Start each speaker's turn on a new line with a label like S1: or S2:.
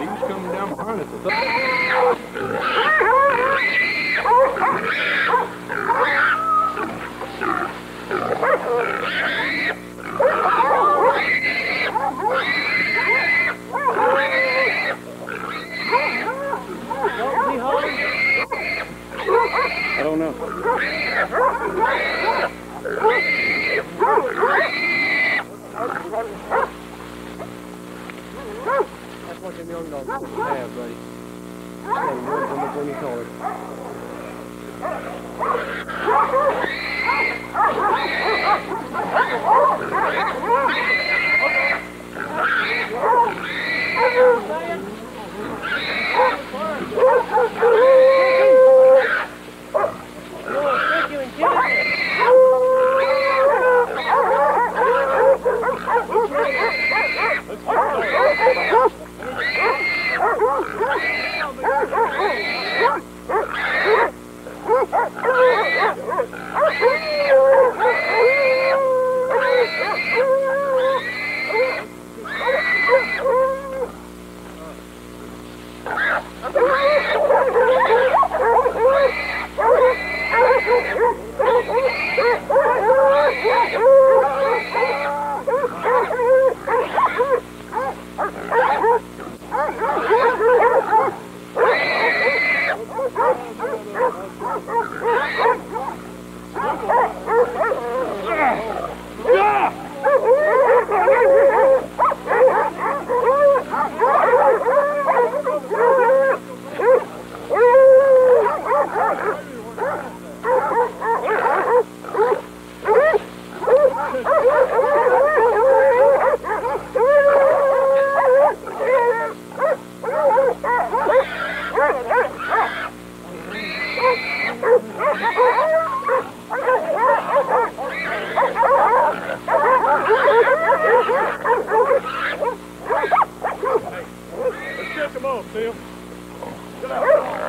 S1: He's coming down behind us. I don't know. Them young dogs have, buddy. Them ones on the bunny collar. Let's check them off, Phil. Get out.